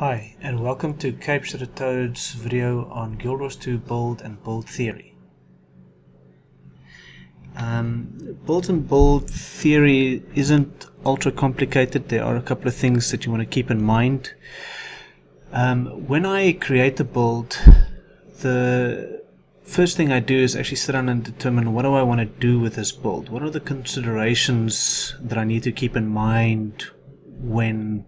Hi, and welcome to Capes Toad's video on Guild Wars 2 build and build theory. Um, build and build theory isn't ultra complicated. There are a couple of things that you want to keep in mind. Um, when I create a build, the first thing I do is actually sit down and determine what do I want to do with this build. What are the considerations that I need to keep in mind when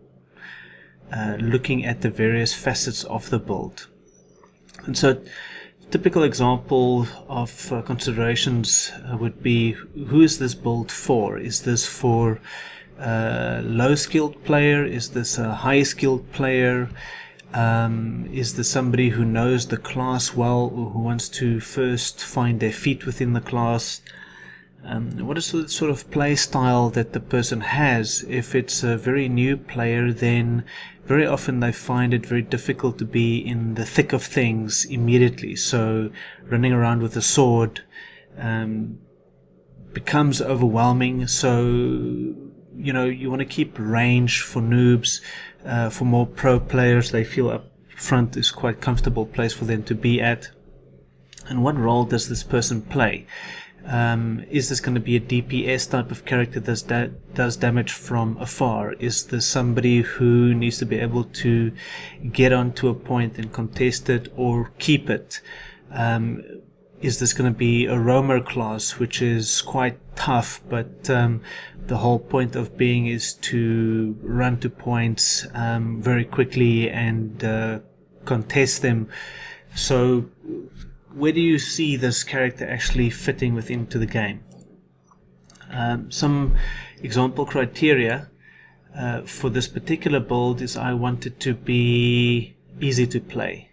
uh, looking at the various facets of the build. And so, typical example of uh, considerations uh, would be who is this build for? Is this for a low skilled player? Is this a high skilled player? Um, is this somebody who knows the class well or who wants to first find their feet within the class? Um, what is the sort of play style that the person has? If it's a very new player, then very often they find it very difficult to be in the thick of things immediately. So running around with a sword um, becomes overwhelming. So you know you want to keep range for noobs. Uh, for more pro players, they feel up front is quite comfortable place for them to be at. And what role does this person play? Um, is this going to be a DPS type of character that da does damage from afar? Is this somebody who needs to be able to get onto a point and contest it or keep it? Um, is this going to be a roamer class, which is quite tough, but um, the whole point of being is to run to points um, very quickly and uh, contest them. So where do you see this character actually fitting within to the game? Um, some example criteria uh, for this particular build is I want it to be easy to play.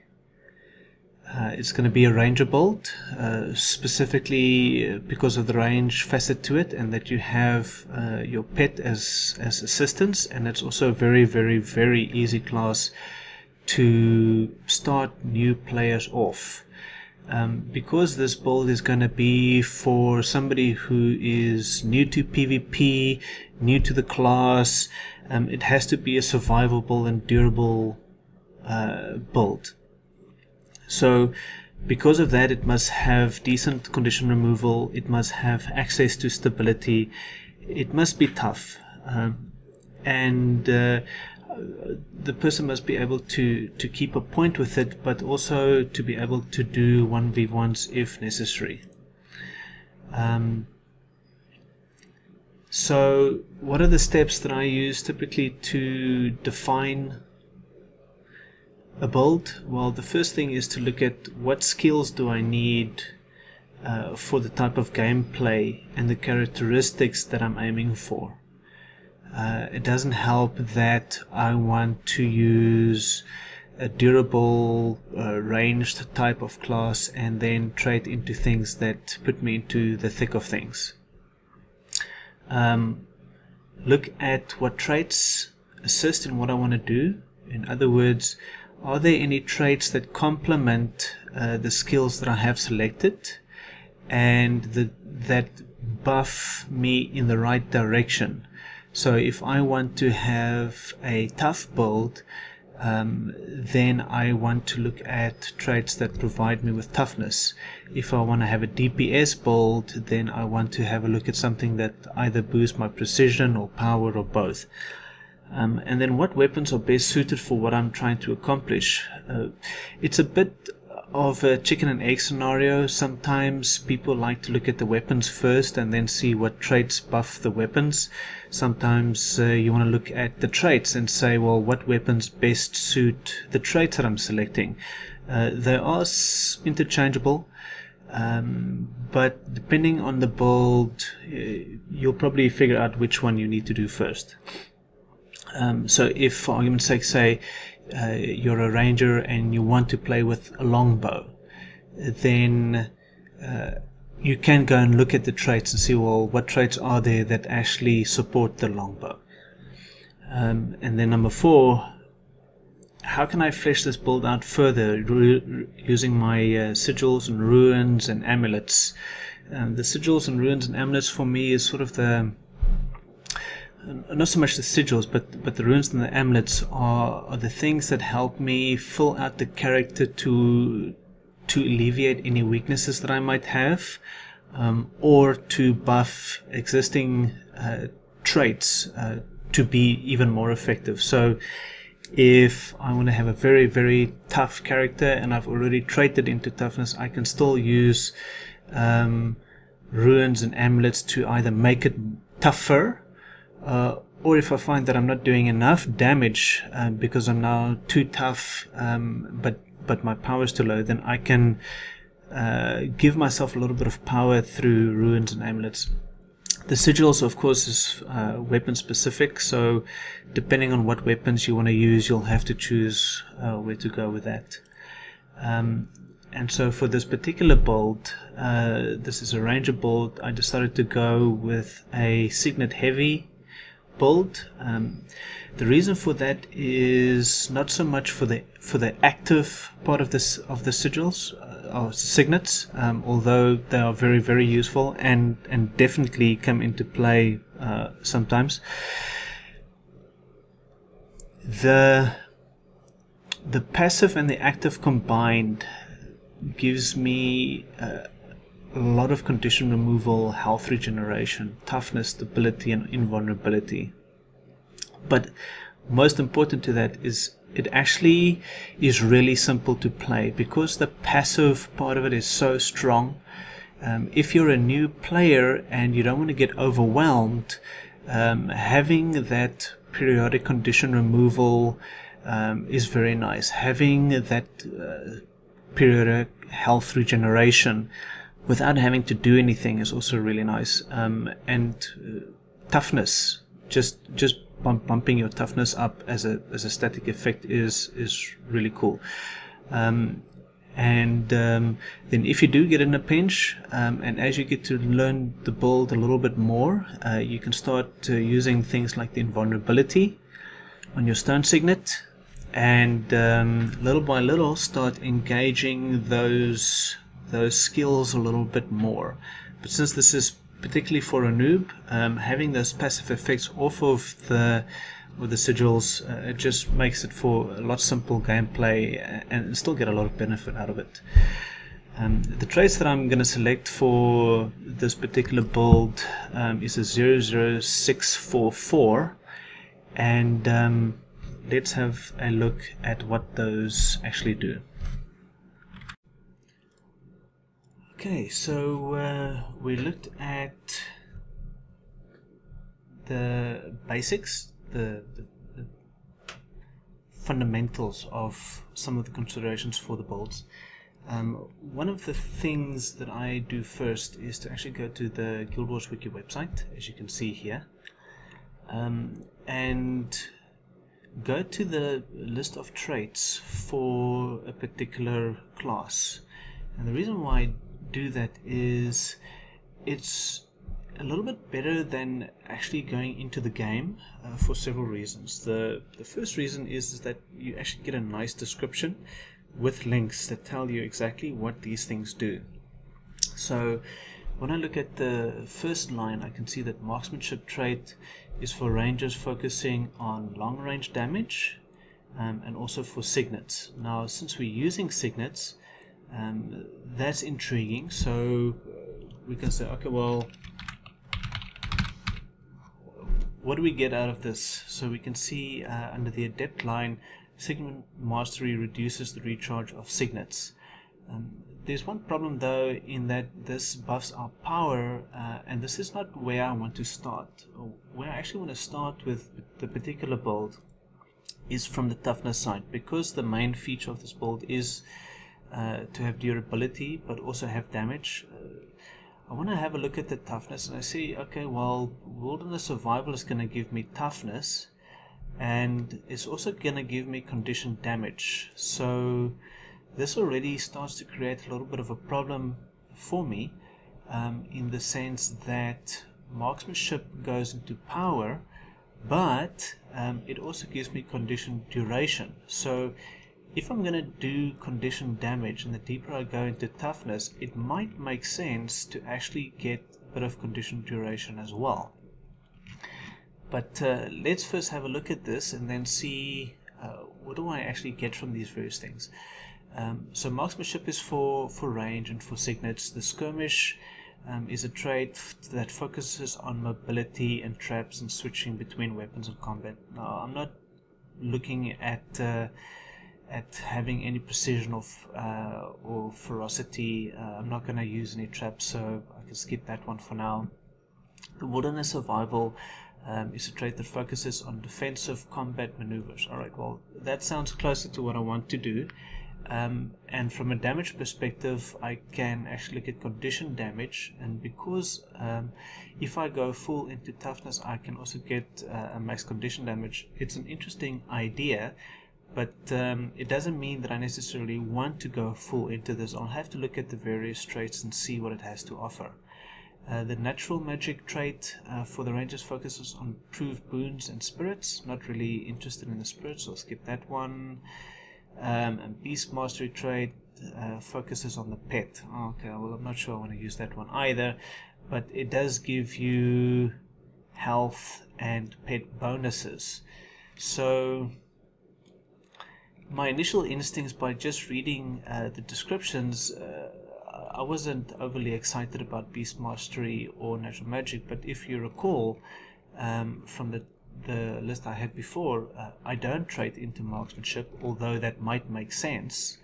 Uh, it's going to be a ranger build, uh, specifically because of the range facet to it, and that you have uh, your pet as as assistance, and it's also a very, very, very easy class to start new players off. Um, because this build is going to be for somebody who is new to PvP, new to the class, um, it has to be a survivable and durable uh, build. So, because of that, it must have decent condition removal, it must have access to stability, it must be tough. Um, and uh, the person must be able to to keep a point with it, but also to be able to do one v ones if necessary. Um, so, what are the steps that I use typically to define a build? Well, the first thing is to look at what skills do I need uh, for the type of gameplay and the characteristics that I'm aiming for. Uh, it doesn't help that I want to use a durable uh, ranged type of class and then trade into things that put me into the thick of things. Um, look at what traits assist in what I want to do. In other words, are there any traits that complement uh, the skills that I have selected and the, that buff me in the right direction? So if I want to have a tough build, um, then I want to look at traits that provide me with toughness. If I want to have a DPS build, then I want to have a look at something that either boosts my precision or power or both. Um, and then what weapons are best suited for what I'm trying to accomplish? Uh, it's a bit of a chicken and egg scenario. Sometimes people like to look at the weapons first and then see what traits buff the weapons. Sometimes uh, you want to look at the traits and say, well, what weapons best suit the traits that I'm selecting. Uh, they are interchangeable. Um, but depending on the build, uh, you'll probably figure out which one you need to do first. Um, so if, for argument's sake, say uh, you're a ranger and you want to play with a longbow, then uh, you can go and look at the traits and see, well, what traits are there that actually support the longbow. Um, and then number four, how can I flesh this build out further using my uh, sigils and runes and amulets? Um, the sigils and runes and amulets for me is sort of the not so much the sigils, but but the runes and the amulets are, are the things that help me fill out the character to to alleviate any weaknesses that I might have, um, or to buff existing uh, traits uh, to be even more effective. So if I want to have a very, very tough character and I've already traded into toughness, I can still use um, runes and amulets to either make it tougher uh, or if I find that I'm not doing enough damage uh, because I'm now too tough um, but but my power is too low then I can uh, give myself a little bit of power through runes and amulets the sigils, of course, is uh, weapon specific, so depending on what weapons you want to use, you'll have to choose uh, where to go with that. Um, and so for this particular build, uh, this is a ranger build, I decided to go with a Signet Heavy build. Um, the reason for that is not so much for the for the active part of this of the sigils, or signets, um, although they are very, very useful and, and definitely come into play uh, sometimes. The, the passive and the active combined gives me uh, a lot of condition removal, health regeneration, toughness, stability, and invulnerability. But most important to that is it actually is really simple to play because the passive part of it is so strong. Um, if you're a new player and you don't want to get overwhelmed, um, having that periodic condition removal um, is very nice. Having that uh, periodic health regeneration without having to do anything is also really nice. Um, and uh, toughness, just just bump, bumping your toughness up as a as a static effect is is really cool. Um, and um, then if you do get in a pinch um, and as you get to learn the build a little bit more uh, you can start uh, using things like the invulnerability on your stone signet and um, little by little start engaging those those skills a little bit more but since this is particularly for a noob, um, having those passive effects off of the with the sigils, uh, it just makes it for a lot simple gameplay and still get a lot of benefit out of it. Um, the traits that I'm going to select for this particular build um, is a 00644 and um, let's have a look at what those actually do. Okay, so uh, we looked at the basics, the, the, the, fundamentals of some of the considerations for the bolts. Um, one of the things that I do first is to actually go to the Guild Wars Wiki website, as you can see here, um, and go to the list of traits for a particular class. And the reason why I do that is it's a little bit better than actually going into the game uh, for several reasons. The the first reason is, is that you actually get a nice description with links that tell you exactly what these things do. So when I look at the first line, I can see that marksmanship trait is for rangers focusing on long range damage um, and also for signets. Now, since we're using signets, um, that's intriguing. So we can say, okay, well, what do we get out of this? So we can see uh, under the adept line, Signet Mastery reduces the recharge of signets. Um, there's one problem though in that this buffs our power uh, and this is not where I want to start. Where I actually want to start with the particular build is from the toughness side because the main feature of this build is uh, to have durability but also have damage. Uh, I want to have a look at the toughness and I see, okay, well, wilderness survival is going to give me toughness and it's also going to give me condition damage. So this already starts to create a little bit of a problem for me um, in the sense that marksmanship goes into power but um, it also gives me condition duration. So if I'm going to do condition damage and the deeper I go into toughness, it might make sense to actually get a bit of condition duration as well. But uh, let's first have a look at this and then see uh, what do I actually get from these various things. Um, so marksmanship is for, for range and for signets. The skirmish um, is a trait that focuses on mobility and traps and switching between weapons and combat. Now, I'm not looking at uh, at having any precision or, uh, or ferocity. Uh, I'm not going to use any traps, so I can skip that one for now. The wilderness survival um, is a trait that focuses on defensive combat maneuvers. Alright, well, that sounds closer to what I want to do. Um, and from a damage perspective, I can actually get condition damage. And because um, if I go full into toughness, I can also get uh, a max condition damage. It's an interesting idea, but um, it doesn't mean that I necessarily want to go full into this. I'll have to look at the various traits and see what it has to offer. Uh, the natural magic trait uh, for the rangers focuses on improved boons and spirits. Not really interested in the spirits, so I'll skip that one. Um, and beast mastery trait uh, focuses on the pet. Okay, well I'm not sure I want to use that one either, but it does give you health and pet bonuses. So my initial instincts by just reading uh, the descriptions uh, I wasn't overly excited about Beast Mastery or Natural Magic, but if you recall um, from the the list I had before, uh, I don't trade into marksmanship, although that might make sense,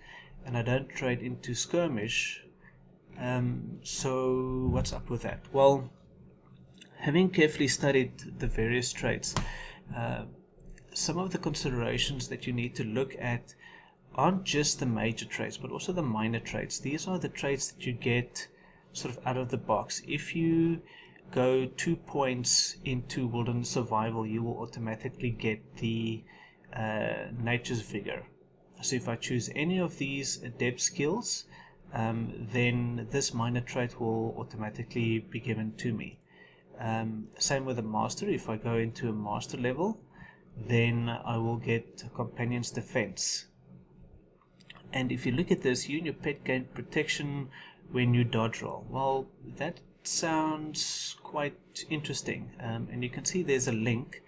and I don't trade into skirmish. Um, so what's up with that? Well, having carefully studied the various traits, uh, some of the considerations that you need to look at aren't just the major traits, but also the minor traits. These are the traits that you get sort of out of the box. If you go two points into wilderness survival, you will automatically get the uh, nature's vigor. So if I choose any of these adept skills, um, then this minor trait will automatically be given to me. Um, same with a master. If I go into a master level, then I will get companion's defense. And if you look at this, you and your pet gain protection when you dodge roll. Well, that sounds quite interesting. Um, and you can see there's a link.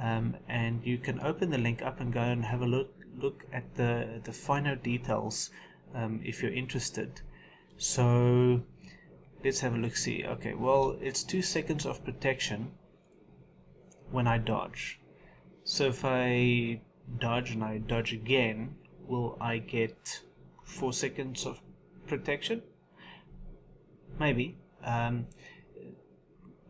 Um, and you can open the link up and go and have a look look at the the finer details um, if you're interested. So let's have a look. See, okay, well, it's two seconds of protection when I dodge. So if I dodge and I dodge again, will I get four seconds of protection? Maybe. Um,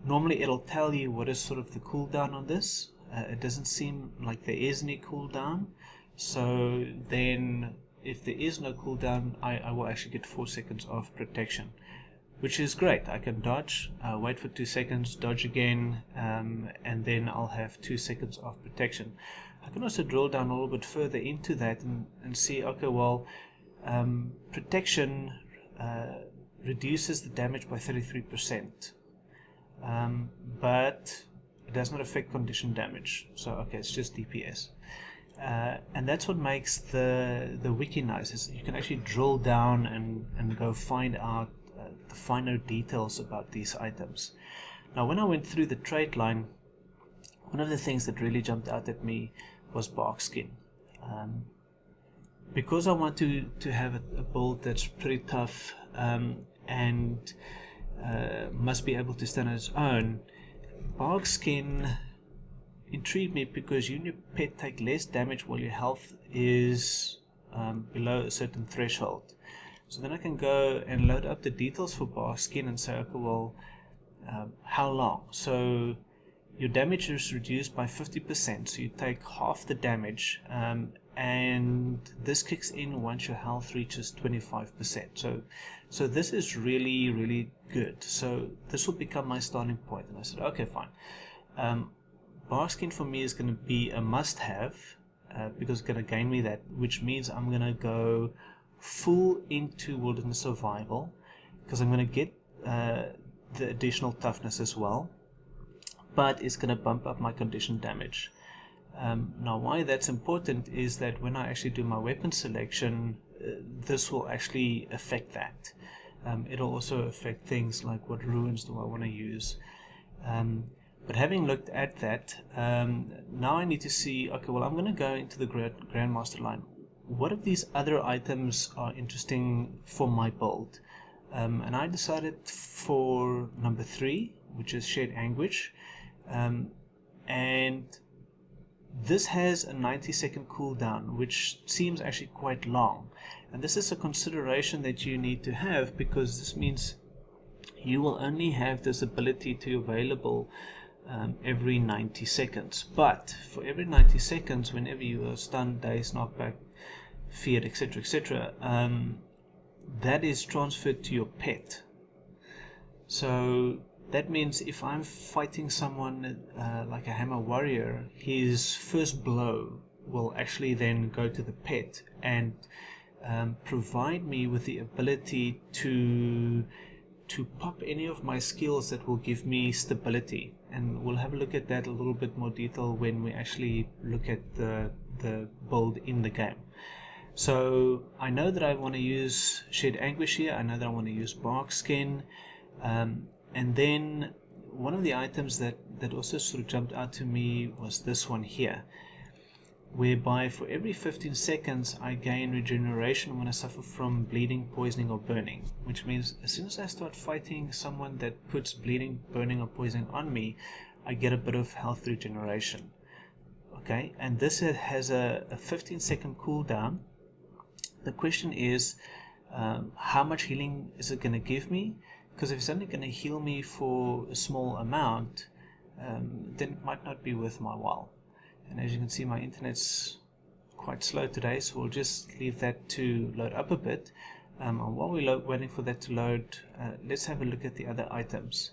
normally it'll tell you what is sort of the cooldown on this. Uh, it doesn't seem like there is any cooldown. So then if there is no cooldown, I, I will actually get four seconds of protection which is great. I can dodge, uh, wait for two seconds, dodge again, um, and then I'll have two seconds of protection. I can also drill down a little bit further into that and, and see, okay, well, um, protection uh, reduces the damage by 33%, um, but it does not affect condition damage. So, okay, it's just DPS. Uh, and that's what makes the the wiki nice is you can actually drill down and, and go find out the finer details about these items. Now when I went through the trade line one of the things that really jumped out at me was bark skin. Um, because I want to, to have a, a build that's pretty tough um, and uh, must be able to stand on its own, bark skin intrigued me because you and your pet take less damage while your health is um, below a certain threshold. So then I can go and load up the details for bark skin and say, okay, well, um, how long? So your damage is reduced by 50%, so you take half the damage, um, and this kicks in once your health reaches 25%. So, so this is really, really good. So this will become my starting point. And I said, okay, fine. Um, bark skin for me is going to be a must-have uh, because it's going to gain me that, which means I'm going to go full into wilderness survival because I'm going to get uh, the additional toughness as well but it's going to bump up my condition damage. Um, now why that's important is that when I actually do my weapon selection, uh, this will actually affect that. Um, it'll also affect things like what runes do I want to use. Um, But having looked at that, um, now I need to see, okay, well, I'm going to go into the Grandmaster line. What of these other items are interesting for my build? Um, and I decided for number three, which is Shared Anguish. Um, and this has a 90 second cooldown, which seems actually quite long. And this is a consideration that you need to have because this means you will only have this ability to available um, every 90 seconds. But for every 90 seconds, whenever you are stunned, dazed, knockback, feared, etc., etc., um, that is transferred to your pet. So that means if I'm fighting someone uh, like a hammer warrior, his first blow will actually then go to the pet and um, provide me with the ability to to pop any of my skills that will give me stability and we'll have a look at that a little bit more detail when we actually look at the, the build in the game. So I know that I want to use Shared Anguish here, I know that I want to use Bark Skin, um, and then one of the items that, that also sort of jumped out to me was this one here, whereby for every 15 seconds I gain regeneration when I suffer from bleeding, poisoning or burning, which means as soon as I start fighting someone that puts bleeding, burning or poisoning on me, I get a bit of health regeneration. Okay, and this has a, a 15 second cooldown. The question is, um, how much healing is it going to give me? Because if it's only going to heal me for a small amount, um, then it might not be worth my while. And as you can see my internet's quite slow today so we'll just leave that to load up a bit. Um, and while we're waiting for that to load uh, let's have a look at the other items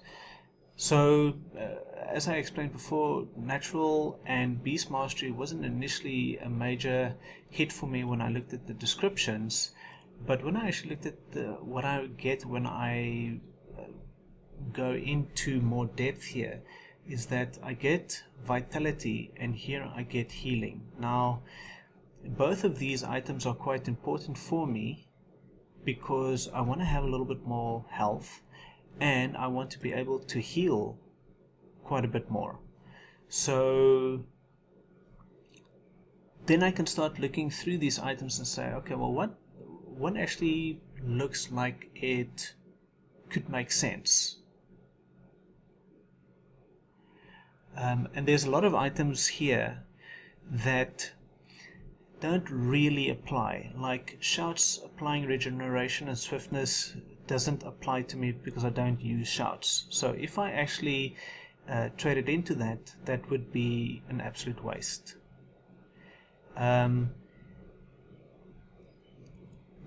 so uh, as I explained before natural and beast mastery wasn't initially a major hit for me when I looked at the descriptions but when I actually looked at the, what I get when I uh, go into more depth here is that I get vitality and here I get healing. Now, both of these items are quite important for me because I want to have a little bit more health and I want to be able to heal quite a bit more. So then I can start looking through these items and say, okay, well, what what actually looks like it could make sense Um, and there's a lot of items here that don't really apply. Like shouts applying regeneration and swiftness doesn't apply to me because I don't use shouts. So if I actually uh, traded into that, that would be an absolute waste. Um,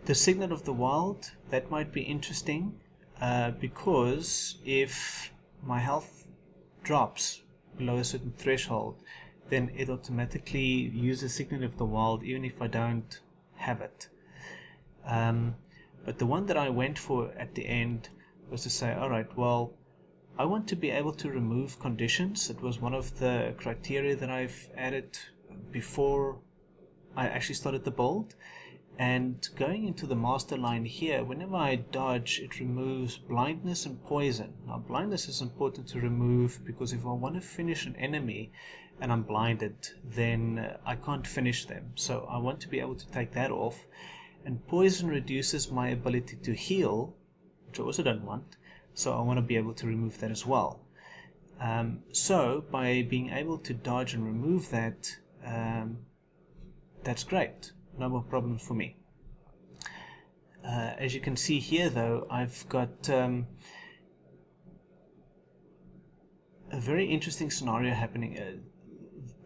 the Signet of the Wild, that might be interesting uh, because if my health drops below a certain threshold, then it automatically uses Signet of the Wild even if I don't have it. Um, but the one that I went for at the end was to say, alright, well, I want to be able to remove conditions. It was one of the criteria that I've added before I actually started the build. And going into the master line here, whenever I dodge, it removes blindness and poison. Now, blindness is important to remove because if I want to finish an enemy and I'm blinded, then I can't finish them. So I want to be able to take that off. And poison reduces my ability to heal, which I also don't want. So I want to be able to remove that as well. Um, so by being able to dodge and remove that, um, that's great no more problems for me. Uh, as you can see here though, I've got um, a very interesting scenario happening. Uh,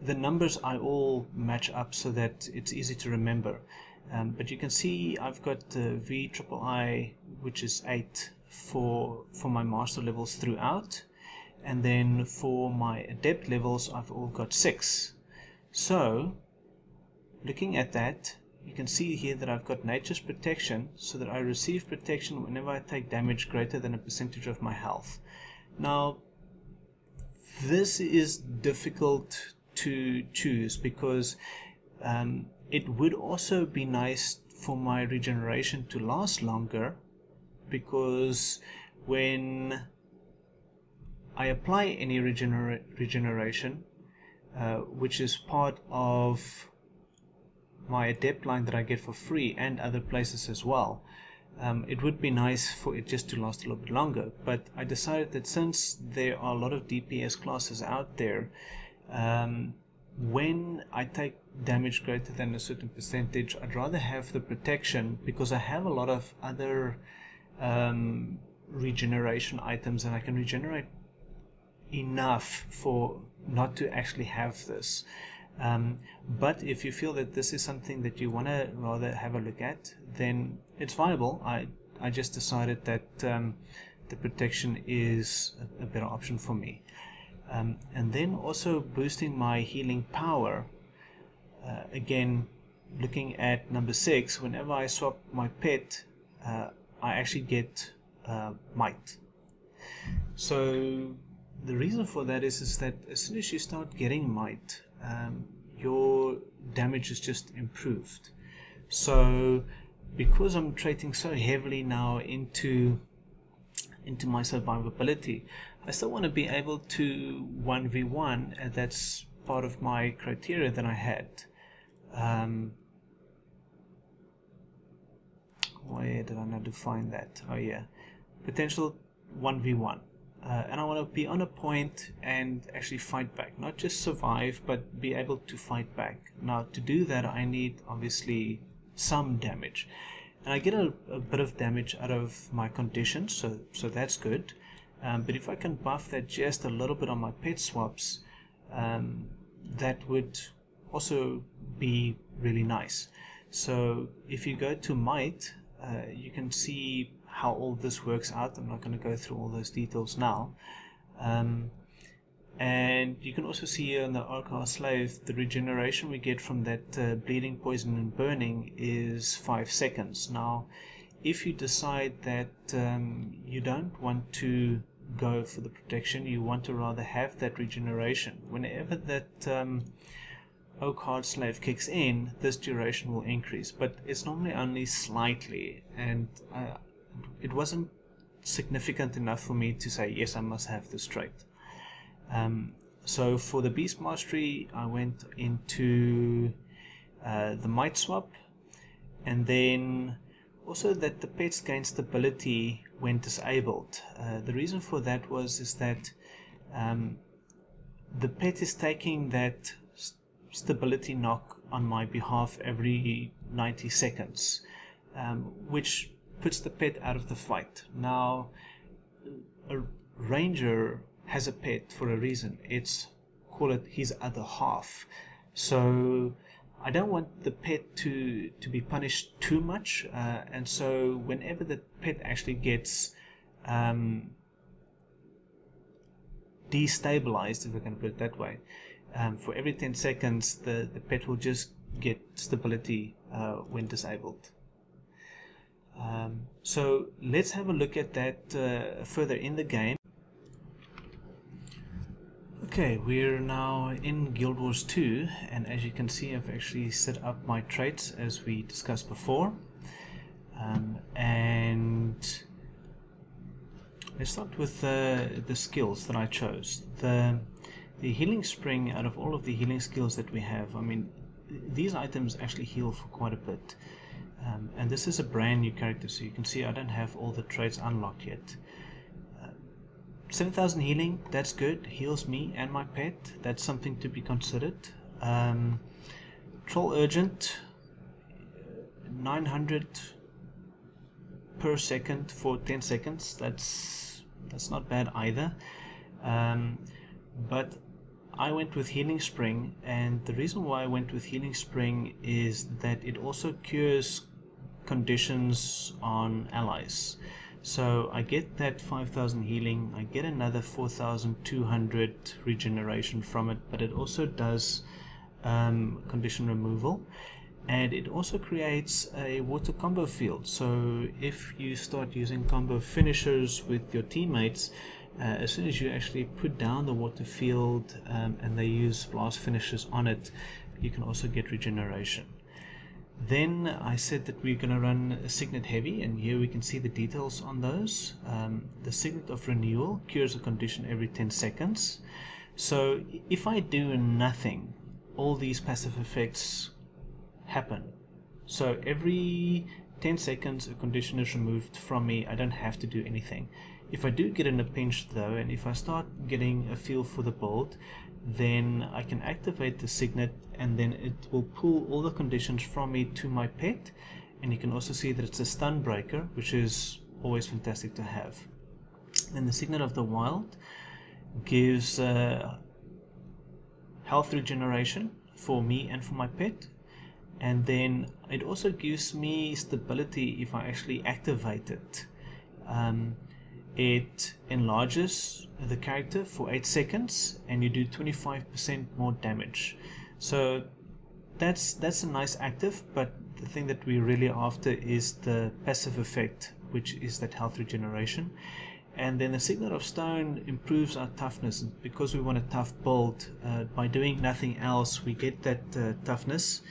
the numbers I all match up so that it's easy to remember. Um, but you can see I've got uh, V which is 8 for, for my master levels throughout. And then for my adept levels, I've all got 6. So, looking at that, you can see here that I've got nature's protection so that I receive protection whenever I take damage greater than a percentage of my health. Now, this is difficult to choose because um, it would also be nice for my regeneration to last longer because when I apply any regenera regeneration, uh, which is part of my adept line that I get for free and other places as well. Um, it would be nice for it just to last a little bit longer, but I decided that since there are a lot of DPS classes out there, um, when I take damage greater than a certain percentage, I'd rather have the protection because I have a lot of other um, regeneration items and I can regenerate enough for not to actually have this. Um, but if you feel that this is something that you want to rather have a look at, then it's viable. I, I just decided that um, the protection is a, a, better option for me. Um, and then also boosting my healing power. Uh, again, looking at number six, whenever I swap my pet, uh, I actually get uh, might. So the reason for that is, is that as soon as you start getting might, um, your damage is just improved. So because I'm trading so heavily now into into my survivability, I still want to be able to 1v1 and that's part of my criteria that I had. Um, where did I not define that? Oh yeah, potential 1v1 uh, and I want to be on a point and actually fight back. Not just survive but be able to fight back. Now to do that I need obviously some damage. And I get a, a bit of damage out of my conditions so so that's good um, but if I can buff that just a little bit on my pet swaps um, that would also be really nice so if you go to might uh, you can see how all this works out. I'm not going to go through all those details now. Um, and you can also see here in the Oakheart Salve, the regeneration we get from that uh, bleeding, poison, and burning is 5 seconds. Now, if you decide that um, you don't want to go for the protection, you want to rather have that regeneration, whenever that um, Oakheart Salve kicks in, this duration will increase, but it's normally only slightly, and uh, it wasn't significant enough for me to say yes I must have this trait. Um, so for the beast mastery I went into uh, the might swap. And then also that the pets gain stability when disabled uh, the reason for that was is that um, the pet is taking that st stability knock on my behalf every 90 seconds um, which puts the pet out of the fight. Now, a ranger has a pet for a reason. It's call it his other half. So I don't want the pet to to be punished too much, uh, and so whenever the pet actually gets um, destabilized, if we can put it that way, um, for every 10 seconds, the, the pet will just get stability uh, when disabled. Um, so let's have a look at that uh, further in the game. Okay, we're now in Guild Wars 2 and as you can see I've actually set up my traits as we discussed before. Um, and let's start with uh, the skills that I chose. The, the healing spring out of all of the healing skills that we have, I mean these items actually heal for quite a bit. Um, and this is a brand new character, so you can see I don't have all the traits unlocked yet. Uh, 7000 healing, that's good, heals me and my pet, that's something to be considered. Um, Troll Unguent, 900 per second for 10 seconds, that's, that's not bad either. Um, but I went with Healing Spring, and the reason why I went with Healing Spring is that it also cures conditions on allies. So I get that 5000 healing, I get another 4200 regeneration from it, but it also does um, condition removal and it also creates a water combo field. So if you start using combo finishers with your teammates, uh, as soon as you actually put down the water field um, and they use blast finishes on it, you can also get regeneration. Then I said that we're going to run a Signet Heavy, and here we can see the details on those. Um, the Signet of Renewal cures a condition every 10 seconds. So if I do nothing, all these passive effects happen. So every 10 seconds a condition is removed from me, I don't have to do anything. If I do get in a pinch though, and if I start getting a feel for the build, then I can activate the signet and then it will pull all the conditions from me to my pet and you can also see that it's a stun breaker which is always fantastic to have. And the signet of the wild gives uh, health regeneration for me and for my pet and then it also gives me stability if I actually activate it. Um, it enlarges the character for 8 seconds and you do 25% more damage. So that's that's a nice active but the thing that we're really after is the passive effect which is that health regeneration. And then the signet of stone improves our toughness. Because we want a tough build uh, by doing nothing else we get that uh, toughness.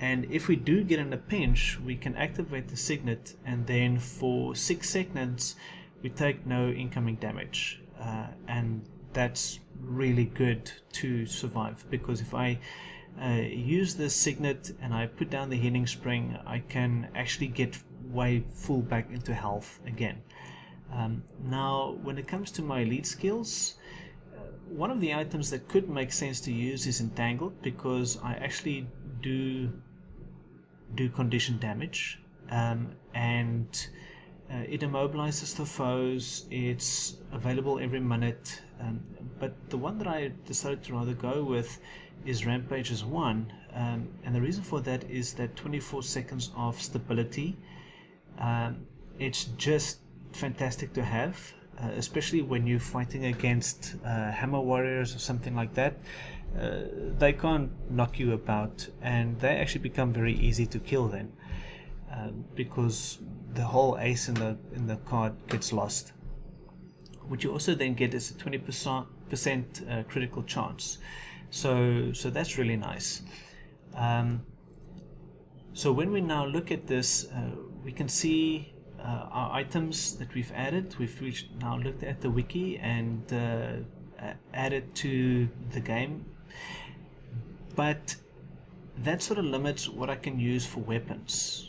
And if we do get in a pinch we can activate the signet. And then for six seconds we take no incoming damage uh, and that's really good to survive because if I uh, use the signet and I put down the healing spring I can actually get way full back into health again. Um, now when it comes to my elite skills uh, one of the items that could make sense to use is entangled because I actually do do condition damage um, and uh, it immobilizes the foes. It's available every minute. Um, but the one that I decided to rather go with is Rampage as One. Um, and the reason for that is that 24 seconds of stability. Um, it's just fantastic to have, uh, especially when you're fighting against uh, hammer warriors or something like that. Uh, they can't knock you about, and they actually become very easy to kill then. Um, because the whole ace in the in the card gets lost. What you also then get is a 20% uh, critical chance. So so that's really nice. Um, so when we now look at this, uh, we can see uh, our items that we've added. We've reached, now looked at the wiki and uh, added to the game. But that sort of limits what I can use for weapons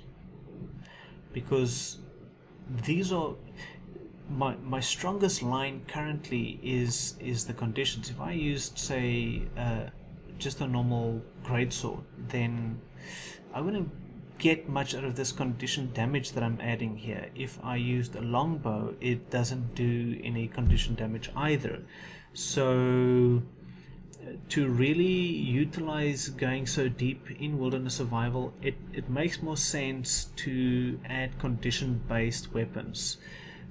because these are my my strongest line currently is is the conditions. If I used say uh, just a normal great sword, then I wouldn't get much out of this condition damage that I'm adding here. If I used a longbow, it doesn't do any condition damage either. So to really utilize going so deep in wilderness survival, it, it makes more sense to add condition based weapons.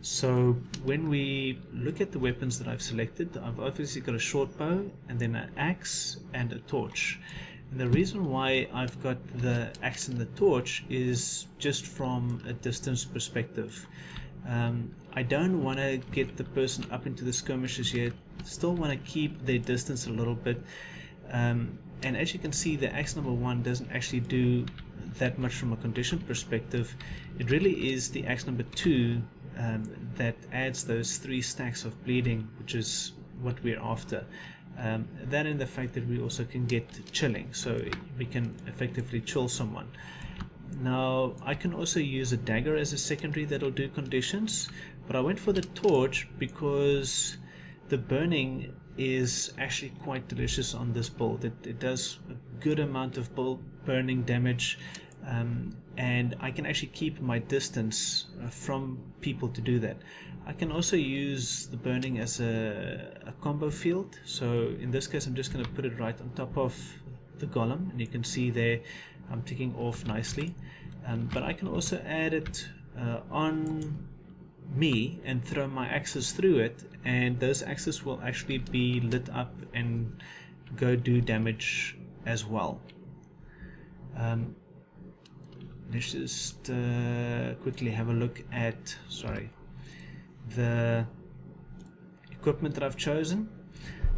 So when we look at the weapons that I've selected, I've obviously got a short bow and then an axe and a torch. And the reason why I've got the axe and the torch is just from a distance perspective. Um, I don't want to get the person up into the skirmishes yet. Still want to keep their distance a little bit. Um, and as you can see, the axe number one doesn't actually do that much from a condition perspective. It really is the axe number two um, that adds those three stacks of bleeding, which is what we're after. Um, that and the fact that we also can get chilling, so we can effectively chill someone. Now I can also use a dagger as a secondary that'll do conditions, but I went for the torch because the burning is actually quite delicious on this build. It, it does a good amount of burning damage um, and I can actually keep my distance uh, from people to do that. I can also use the burning as a, a combo field. So in this case I'm just going to put it right on top of the golem and you can see there I'm ticking off nicely. Um, but I can also add it uh, on me and throw my axes through it and those axes will actually be lit up and go do damage as well. Um, let's just uh, quickly have a look at sorry the equipment that I've chosen.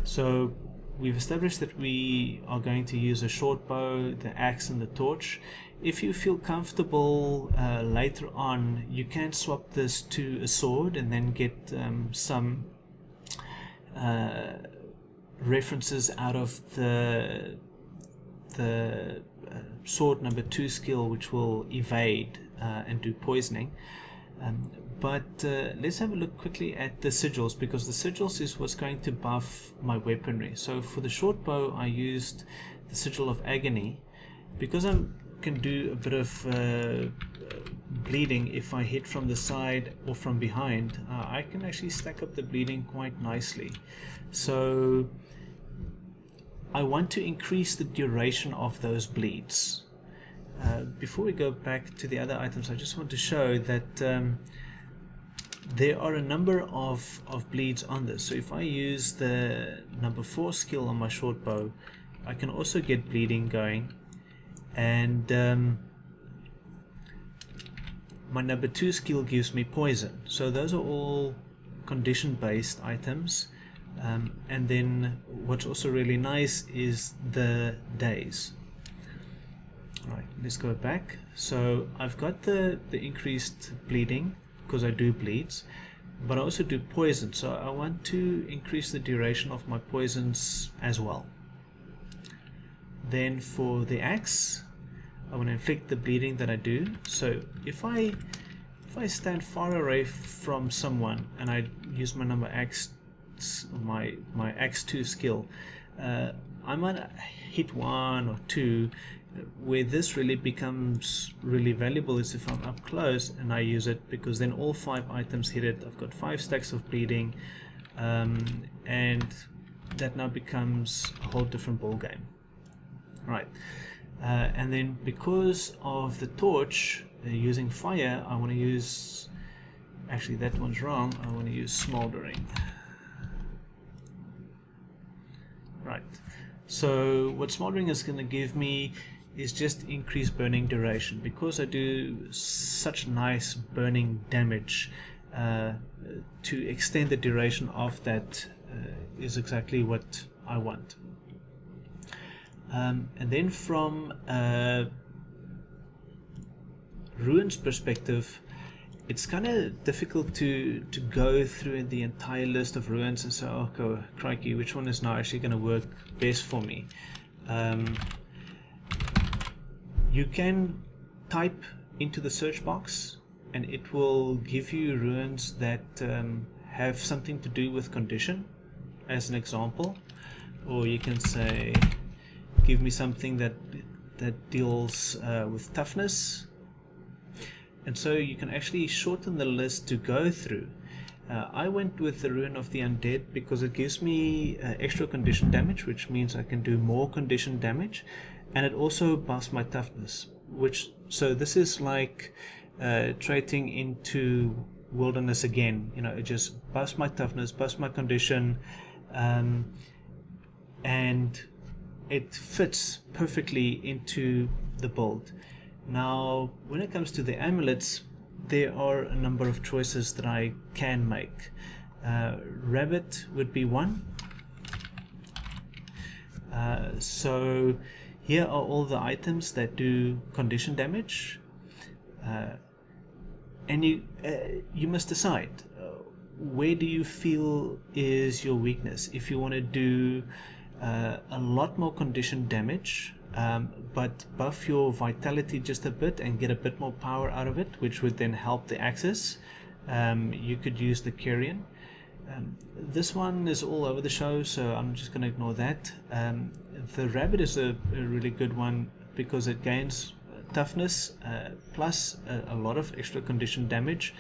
So we've established that we are going to use a short bow, the axe and the torch. If you feel comfortable uh, later on, you can swap this to a sword and then get um, some uh, references out of the the uh, sword number two skill, which will evade uh, and do poisoning. Um, but uh, let's have a look quickly at the sigils because the sigils is what's going to buff my weaponry. So for the short bow, I used the sigil of agony because I can do a bit of uh, bleeding if I hit from the side or from behind. Uh, I can actually stack up the bleeding quite nicely. So I want to increase the duration of those bleeds. Uh, before we go back to the other items, I just want to show that um, there are a number of, of bleeds on this. So if I use the number 4 skill on my short bow, I can also get bleeding going. And um, my number 2 skill gives me poison. So those are all condition based items. Um, and then what's also really nice is the days. Right, let's go back. So I've got the, the increased bleeding because I do bleeds, but I also do poison. So I want to increase the duration of my poisons as well. Then for the axe, I want to inflict the bleeding that I do. So if I if I stand far away from someone and I use my number X, my my X2 skill, uh, I might hit one or two. Where this really becomes really valuable is if I'm up close and I use it because then all five items hit it. I've got five stacks of bleeding, um, and that now becomes a whole different ball game. Right, uh, and then because of the torch uh, using fire, I want to use. Actually, that one's wrong. I want to use smoldering. Right. So what smoldering is going to give me is just increased burning duration because I do such nice burning damage uh, to extend the duration of that uh, is exactly what I want. Um, and then from uh, runes perspective, it's kind of difficult to to go through the entire list of runes and say, oh, crikey, which one is now actually going to work best for me? Um, you can type into the search box and it will give you runes that um, have something to do with condition as an example. Or you can say give me something that that deals uh, with toughness. And so you can actually shorten the list to go through. Uh, I went with the Rune of the Undead because it gives me uh, extra condition damage, which means I can do more condition damage, and it also buffs my toughness. Which so this is like uh, trading into wilderness again. You know, it just buffs my toughness, buffs my condition, um, and it fits perfectly into the build. Now, when it comes to the amulets, there are a number of choices that I can make. Uh, rabid would be one. Uh, so here are all the items that do condition damage. Uh, and you, uh, you must decide uh, where do you feel is your weakness. If you want to do uh, a lot more condition damage, um, but buff your vitality just a bit and get a bit more power out of it, which would then help the axes. Um, you could use the Carrion. Um, this one is all over the show, so I'm just going to ignore that. Um, the Rabid is a, a, really good one because it gains toughness uh, plus a, a, lot of extra condition damage.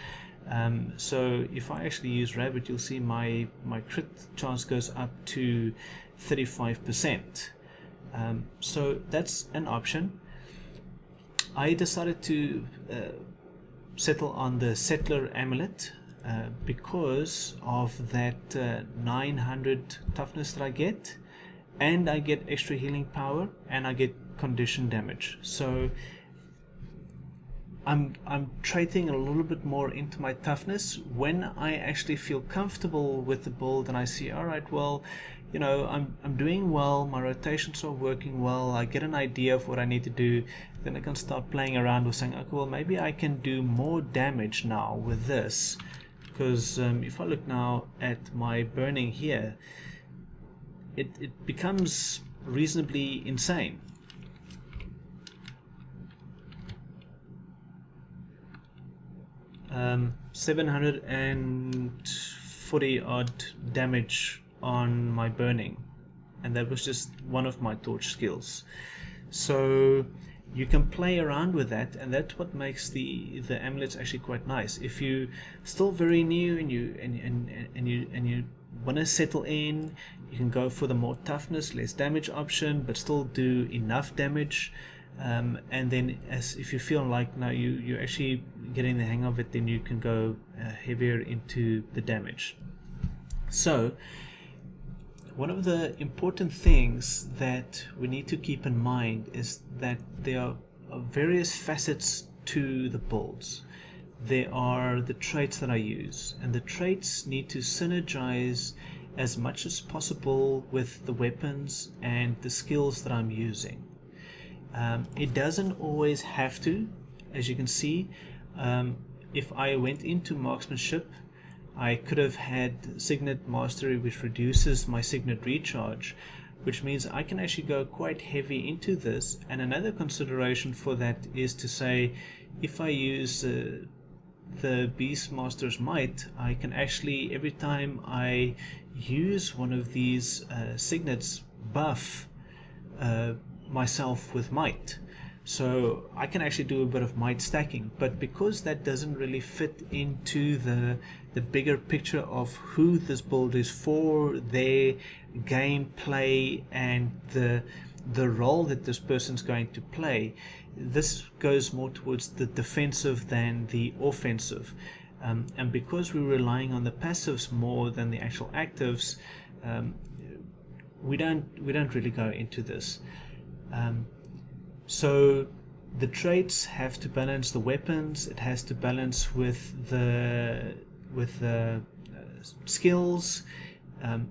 Um, so if I actually use Rabid, you'll see my, my crit chance goes up to 35%. Um, so that's an option. I decided to uh, settle on the Settler Amulet uh, because of that uh, 900 toughness that I get and I get extra healing power and I get condition damage. So I'm I'm trading a little bit more into my toughness when I actually feel comfortable with the build and I see all right well you know I'm I'm doing well my rotations are working well I get an idea of what I need to do then I can start playing around with saying okay well maybe I can do more damage now with this because um, if I look now at my burning here it, it becomes reasonably insane. Um, 740 odd damage on my burning and that was just one of my torch skills. So you can play around with that and that's what makes the the amulets actually quite nice. If you still very new and you and, and, and you and you want to settle in you can go for the more toughness less damage option but still do enough damage. Um, and then as if you feel like now you you're actually getting the hang of it then you can go uh, heavier into the damage. So one of the important things that we need to keep in mind is that there are various facets to the builds there are the traits that I use and the traits need to synergize as much as possible with the weapons and the skills that I'm using um, it doesn't always have to, as you can see. Um, if I went into marksmanship, I could have had Signet Mastery, which reduces my Signet recharge, which means I can actually go quite heavy into this. And another consideration for that is to say, if I use uh, the Beastmaster's Might, I can actually, every time I use one of these uh, Signets, buff uh, myself with might. So I can actually do a bit of might stacking, but because that doesn't really fit into the the bigger picture of who this build is for, their gameplay and the the role that this person's going to play, this goes more towards the defensive than the offensive. Um, and because we're relying on the passives more than the actual actives, um, we don't we don't really go into this. Um, so the traits have to balance the weapons. It has to balance with the with the uh, skills, um,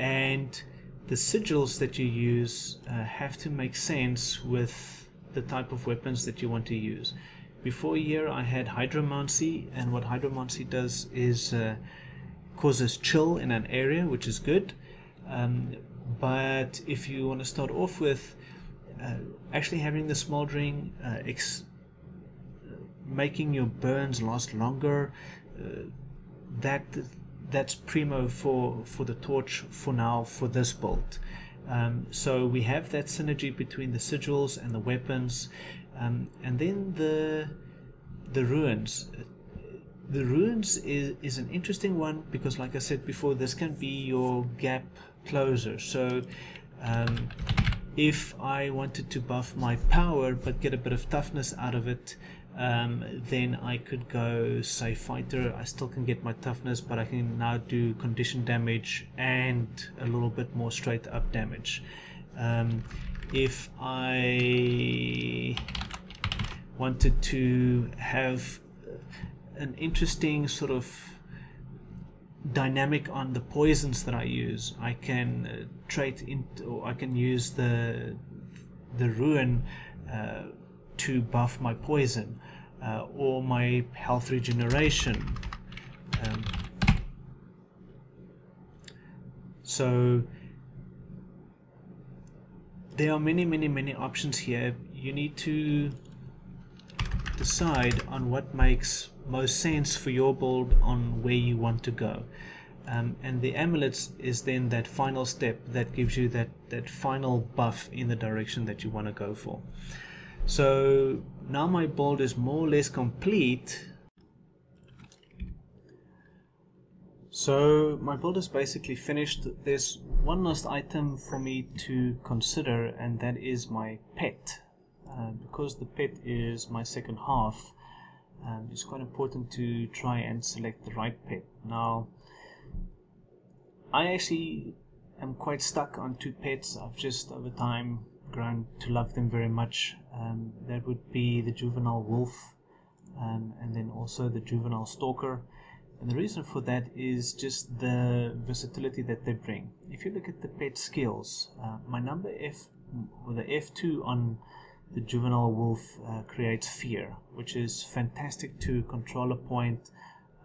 and the sigils that you use uh, have to make sense with the type of weapons that you want to use. Before here, I had hydromancy, and what hydromancy does is uh, causes chill in an area, which is good. Um, but if you want to start off with actually having the smoldering, uh, ex- making your burns last longer, uh, that that's primo for for the torch for now for this build. Um, so we have that synergy between the sigils and the weapons, um, and then the the runes. The runes is, is an interesting one because, like I said before, this can be your gap closer. So um, if I wanted to buff my power but get a bit of toughness out of it um, then I could go say fighter. I still can get my toughness but I can now do condition damage and a little bit more straight up damage. Um, if I wanted to have an interesting sort of dynamic on the poisons that I use. I can uh, trait into, or I can use the the rune uh, to buff my poison uh, or my health regeneration. Um, so there are many, many, many options here. You need to decide on what makes most sense for your build on where you want to go. Um, and the amulets is then that final step that gives you that, that final buff in the direction that you want to go for. So now my build is more or less complete. So my build is basically finished. There's one last item for me to consider and that is my pet. Uh, because the pet is my second half um, it's quite important to try and select the right pet now I actually am quite stuck on two pets I've just over time grown to love them very much um, that would be the juvenile wolf um, and then also the juvenile stalker. And the reason for that is just the versatility that they bring. If you look at the pet skills, uh, my number F, or the F2 on the juvenile wolf uh, creates fear, which is fantastic to control a point,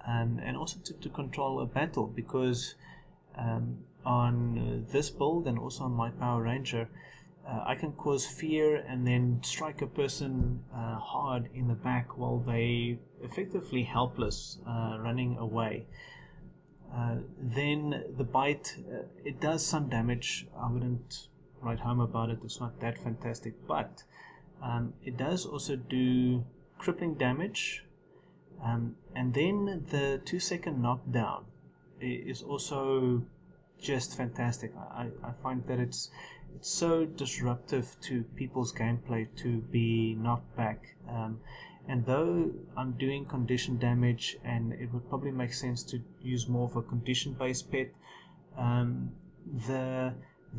um, and also to, to, control a battle because um, on this build and also on my Power Ranger, uh, I can cause fear and then strike a person uh, hard in the back while they effectively helpless uh, running away. Uh, then the bite, uh, it does some damage. I wouldn't write home about it. It's not that fantastic, but um, it does also do crippling damage. Um, and then the two second knockdown is also just fantastic. I, I find that it's it's so disruptive to people's gameplay to be knocked back. Um, and though I'm doing condition damage, and it would probably make sense to use more of a condition-based pet, um, the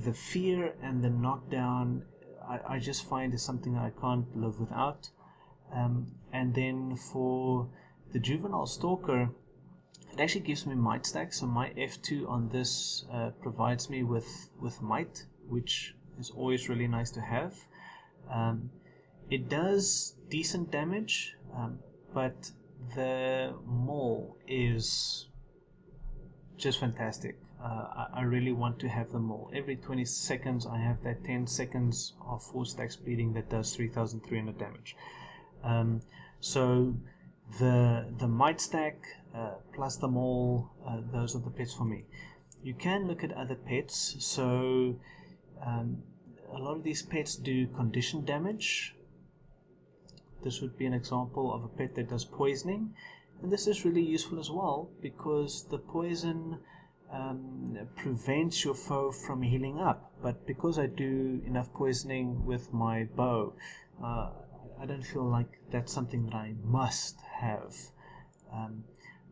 the fear and the knockdown, I, I just find is something I can't live without. Um, and then for the juvenile stalker, it actually gives me might stack. So my F2 on this uh, provides me with with might which is always really nice to have. Um, it does decent damage um, but the maul is just fantastic uh, I, really want to have them all. every 20 seconds I have that 10 seconds of 4 stack speeding that does 3300 damage. Um, so the the might stack uh, plus the maul uh, those are the pets for me. You can look at other pets. So um, a lot of these pets do condition damage. This would be an example of a pet that does poisoning. And this is really useful as well because the poison um, prevents your foe from healing up but because I do enough poisoning with my bow uh, I don't feel like that's something that I must have. Um,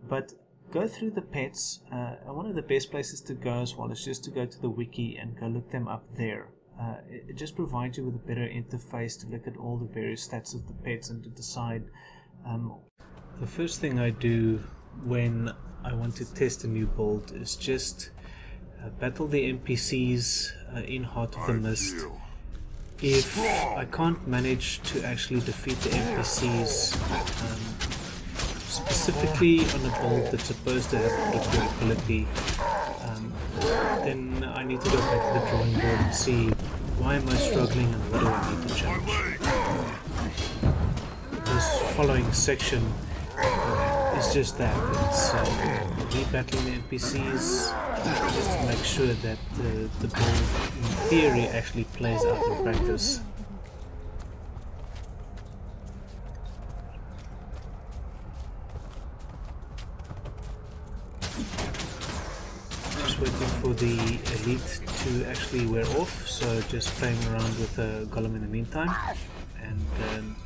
but go through the pets. Uh, one of the best places to go as well is just to go to the wiki and go look them up there. Uh, it, it, just provides you with a better interface to look at all the various stats of the pets and to decide. Um, the first thing I do when I want to test a new build is just uh, battle the NPCs uh, in Heart of the Mist. if I can't manage to actually defeat the NPCs, um, specifically on a build that's supposed to have equal ability, um, then I need to go back to the drawing board and see why am I struggling and what do I need to change. This following section uh, is just that, it's uh, rebattling the NPCs, just to make sure that the, the build in theory actually plays out in practice. Just waiting for the elite to actually wear off, so just playing around with the golem in the meantime. And um,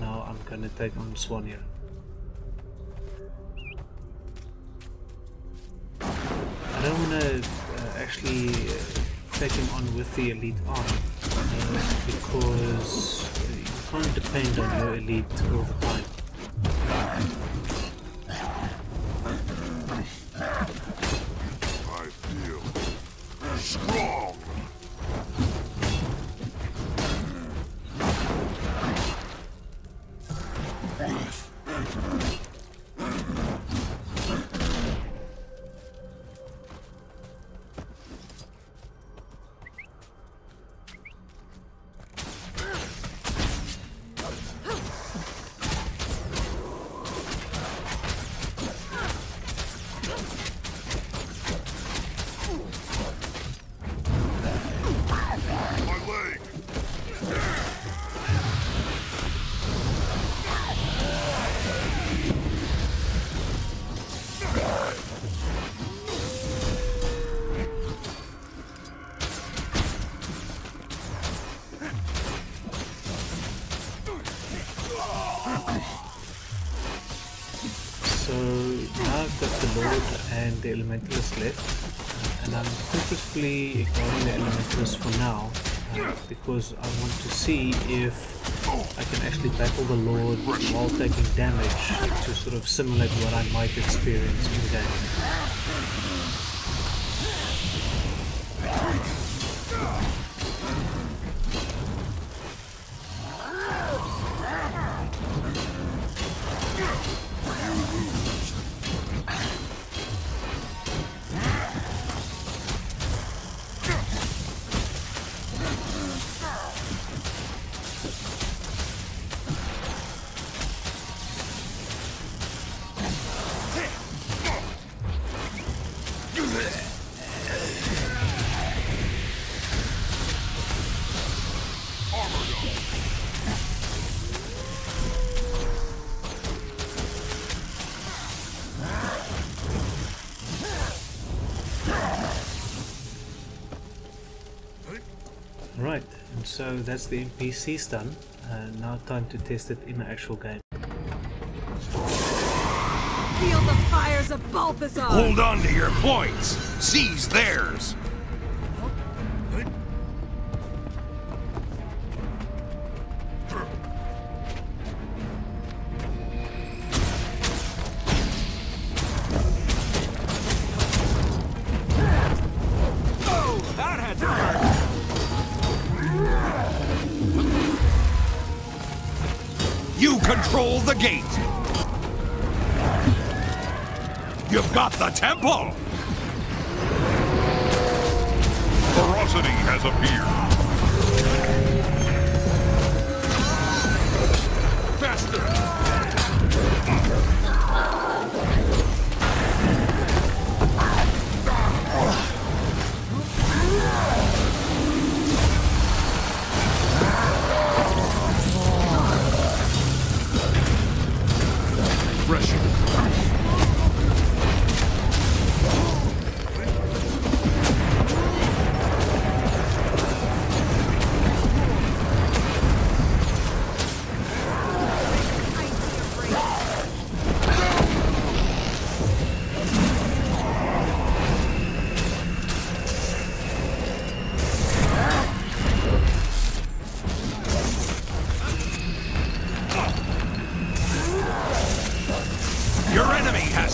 now I'm gonna take on Swan here. I don't want to uh, actually uh, take him on with the elite arm uh, because you can't depend on your elite all the time. I feel strong. Purposefully ignoring the elementalist for now uh, because I want to see if I can actually battle the Lord while taking damage to sort of simulate what I might experience in game. So that's the NPC done. Uh, now time to test it in the actual game. Feel the fires of Balthazar! Hold on to your points. Seize theirs. Got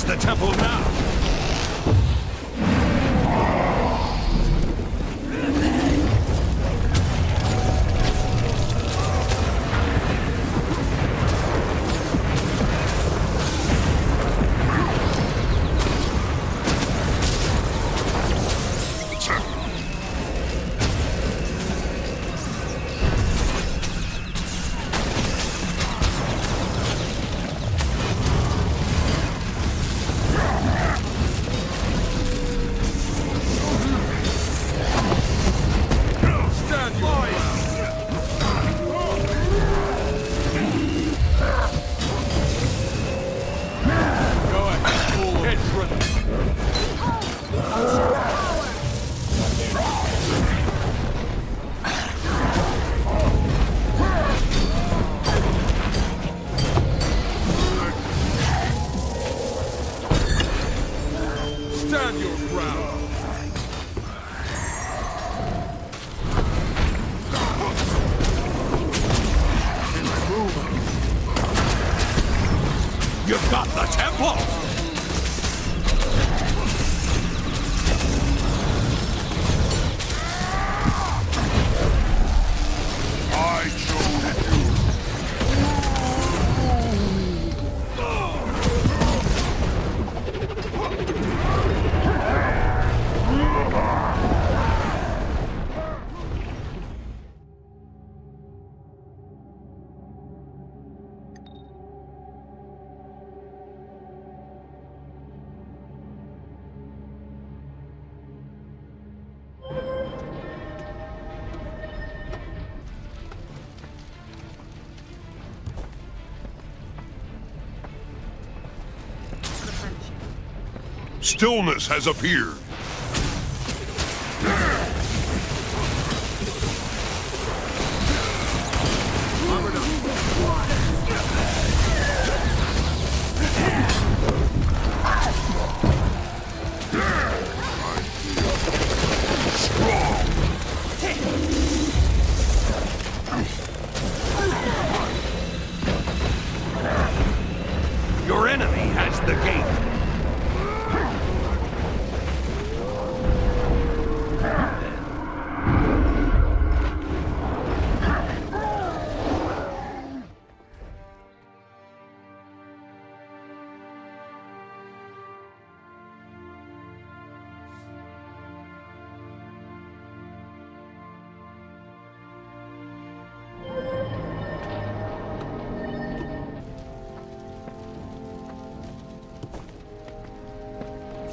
the temple now. Stillness has appeared.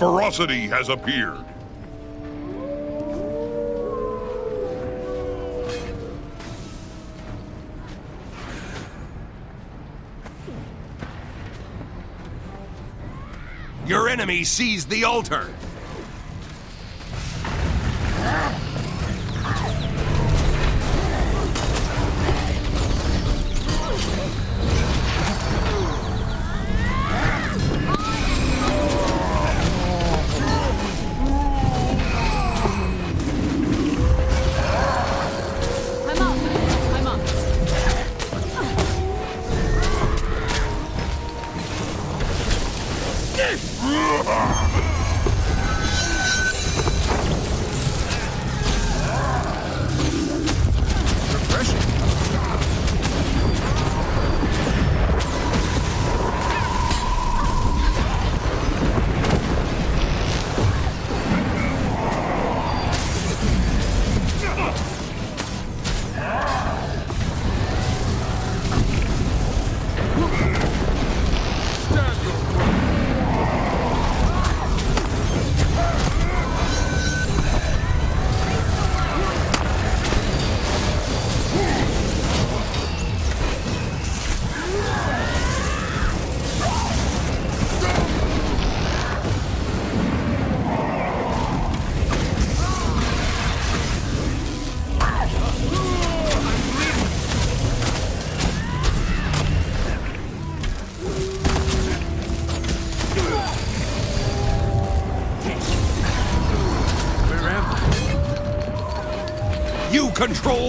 Ferocity has appeared. Your enemy seized the altar.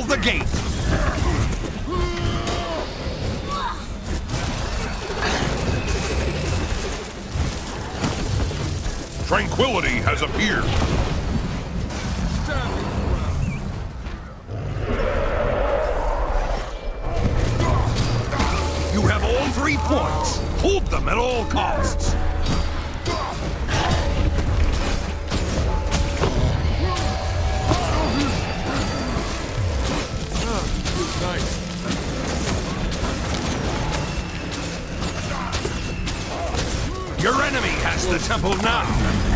Control the gate. Tranquility has appeared. You have all three points. Hold them at all costs. Your enemy has the temple now.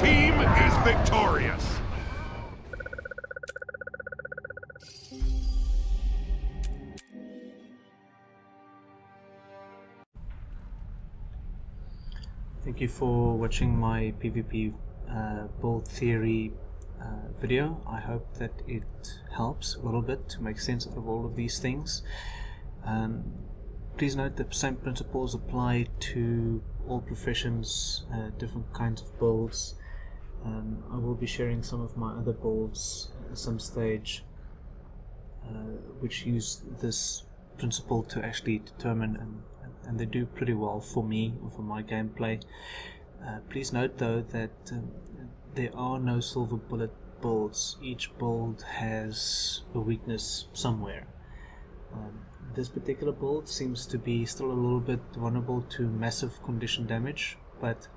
Team is victorious. Thank you for watching my PvP uh, build theory uh, video. I hope that it helps a little bit to make sense out of all of these things. Um, please note that the same principles apply to all professions, uh, different kinds of builds. Um, I will be sharing some of my other builds at some stage uh, which use this principle to actually determine and, and they do pretty well for me or for my gameplay. Uh, please note though that um, there are no silver bullet builds. Each build has a weakness somewhere. Um, this particular build seems to be still a little bit vulnerable to massive condition damage, but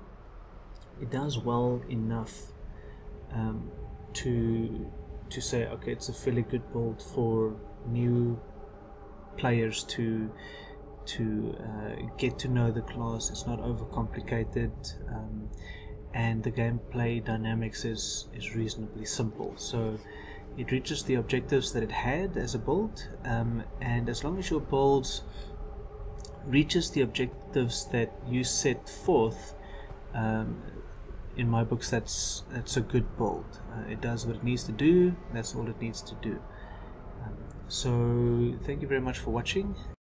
it does well enough um, to to say okay it's a fairly good build for new players to to uh, get to know the class. It's not overcomplicated um, and the gameplay dynamics is is reasonably simple. So it reaches the objectives that it had as a build um, and as long as your build reaches the objectives that you set forth um, in my books that's that's a good build. Uh, it does what it needs to do that's all it needs to do. Um, so thank you very much for watching